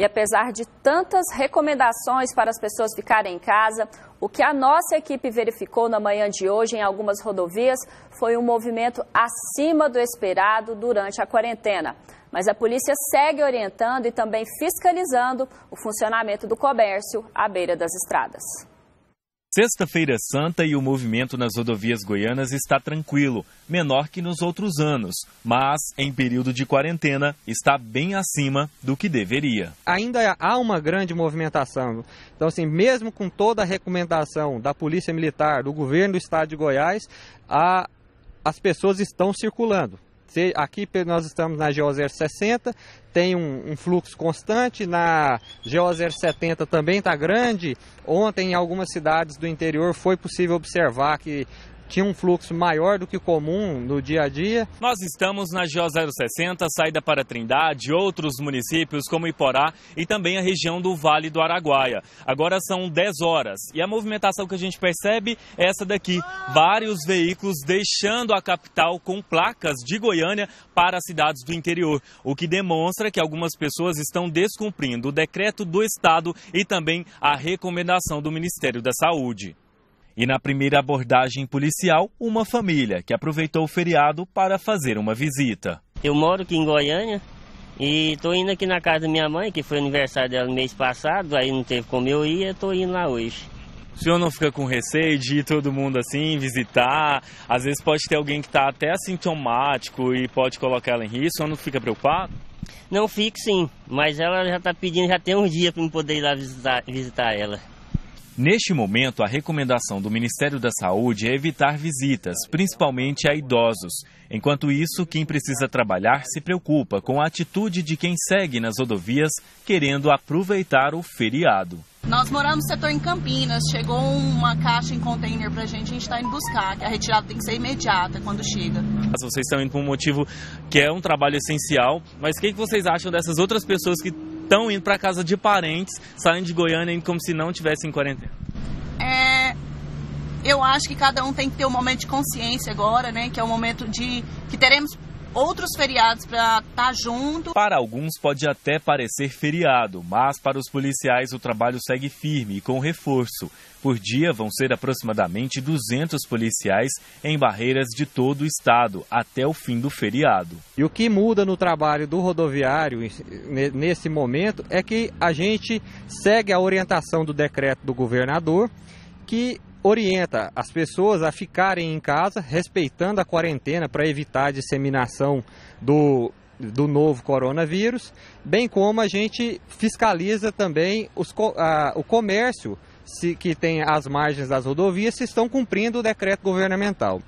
E apesar de tantas recomendações para as pessoas ficarem em casa, o que a nossa equipe verificou na manhã de hoje em algumas rodovias foi um movimento acima do esperado durante a quarentena. Mas a polícia segue orientando e também fiscalizando o funcionamento do comércio à beira das estradas. Sexta-feira Santa e o movimento nas rodovias goianas está tranquilo, menor que nos outros anos, mas em período de quarentena está bem acima do que deveria. Ainda há uma grande movimentação. Então, assim, mesmo com toda a recomendação da Polícia Militar, do governo do estado de Goiás, a, as pessoas estão circulando. Aqui nós estamos na GO 060, tem um, um, fluxo constante, na GO 070 também está grande. Ontem, em algumas cidades do interior, foi possível observar que tinha um fluxo maior do que comum no dia a dia. Nós estamos na GO 060, saída para Trindade, outros municípios como Iporá e também a região do Vale do Araguaia. Agora são 10 horas e a movimentação que a gente percebe é essa daqui. Vários veículos deixando a capital com placas de Goiânia para as cidades do interior, o que demonstra que algumas pessoas estão descumprindo o decreto do Estado e também a recomendação do Ministério da Saúde. E na primeira abordagem policial, uma família que aproveitou o feriado para fazer uma visita. Eu moro aqui em Goiânia e estou indo aqui na casa da minha mãe, que foi aniversário dela no mês passado, aí não teve como eu ir, estou indo lá hoje. O senhor não fica com receio de ir todo mundo assim, visitar? Às vezes pode ter alguém que está até assintomático e pode colocar ela em risco, o senhor não fica preocupado? Não fico sim, mas ela já está pedindo, já tem uns dias para eu poder ir lá visitar, visitar ela. Neste momento, a recomendação do Ministério da Saúde é evitar visitas, principalmente a idosos. Enquanto isso, quem precisa trabalhar se preocupa com a atitude de quem segue nas rodovias querendo aproveitar o feriado. Nós moramos no setor em Campinas, chegou uma caixa em container pra gente, a gente está indo buscar, a retirada tem que ser imediata quando chega. Mas vocês estão indo por um motivo que é um trabalho essencial, mas o que, que vocês acham dessas outras pessoas que estão indo para casa de parentes, saindo de Goiânia indo como se não tivessem em quarentena? É, eu acho que cada um tem que ter um momento de consciência agora, né? Que é o um momento de que teremos outros feriados para estar tá junto. Para alguns pode até parecer feriado, mas para os policiais o trabalho segue firme e com reforço. Por dia vão ser aproximadamente 200 policiais em barreiras de todo o estado até o fim do feriado. E o que muda no trabalho do rodoviário nesse momento é que a gente segue a orientação do decreto do governador que orienta as pessoas a ficarem em casa, respeitando a quarentena para evitar a disseminação do, do novo coronavírus, bem como a gente fiscaliza também os, a, o comércio se, que tem as margens das rodovias se estão cumprindo o decreto governamental.